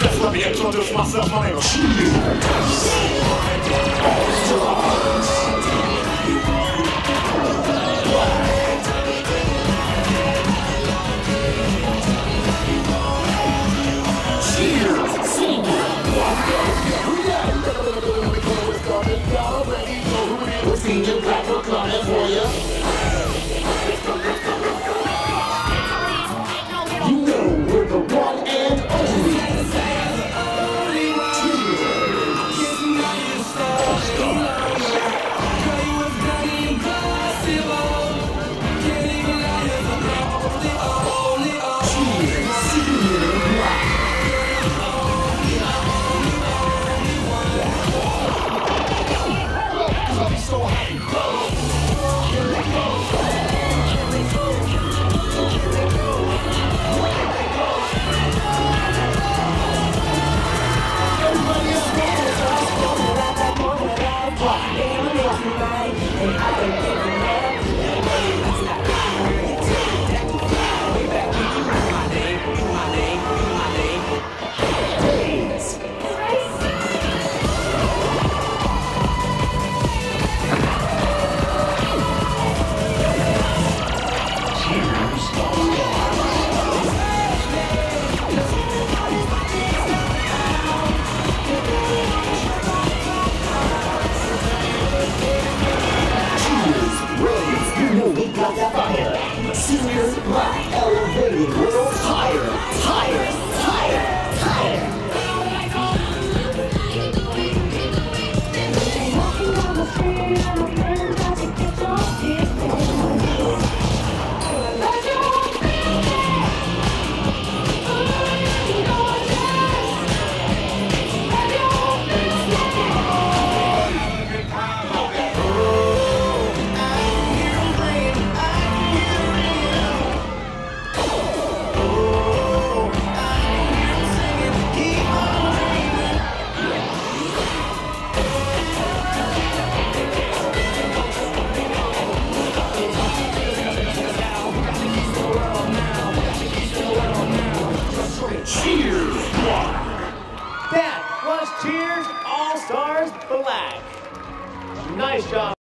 Dawna mnie jak trąbią w masę, so hey go. Go. Go. Go. Everybody I'm gonna seniors black. Cheerz, All Stars Black. Nice job.